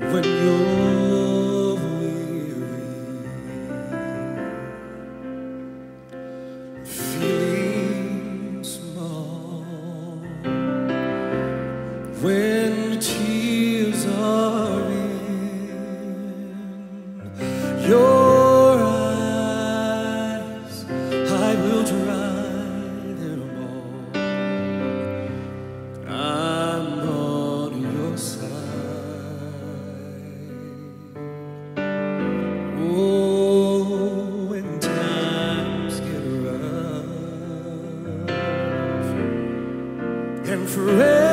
when you're weary, feeling small. When forever.